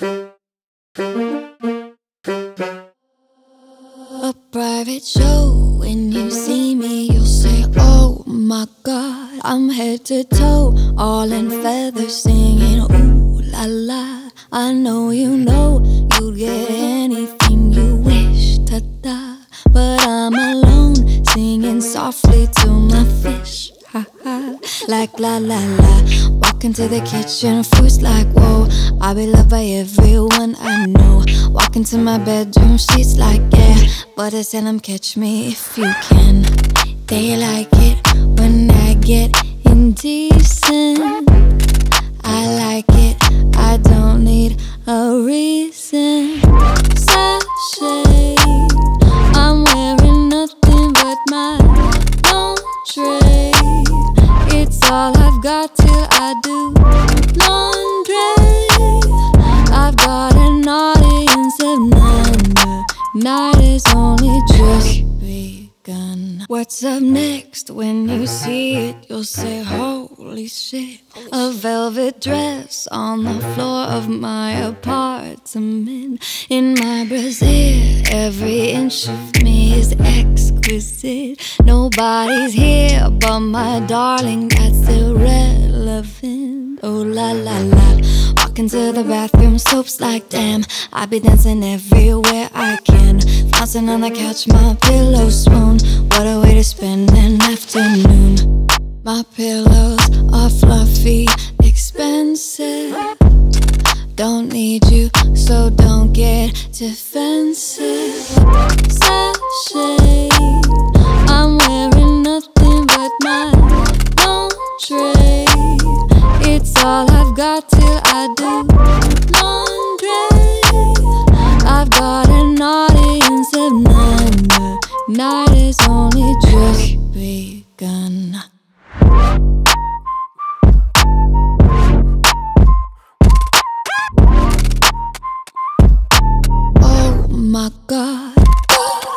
A private show. When you see me, you'll say, Oh my god, I'm head to toe, all in feathers, singing, Ooh la la. I know you know you'll get anything you wish, ta da. But I'm alone, singing softly to my fish, ha ha. Like la la la. Into the kitchen, food's like whoa. I'll be loved by everyone I know. Walk into my bedroom, sheets like yeah. But I tell them catch me if you can. They like it when I get indecent. I like it, I don't need a reason. Sashay, I'm wearing nothing but my lingerie. It's all I've got I do. I've got an audience of. The night is only just begun. What's up next? When you see it, you'll say, Holy shit. A velvet dress on the floor of my apartment. In my brassiere, every inch of me is exquisite. Nobody's here but my darling, that's irrelevant. Oh la la la. Walk into the bathroom, soaps like damn. I be dancing everywhere I can. Bouncing on the couch, my pillow swoon. What a way to spend an afternoon. My pillows are fluffy, expensive. Don't need you, so don't get defensive. Sashay, Got till I do laundry. I've got an audience of none. The night is only just begun. Oh my god. Oh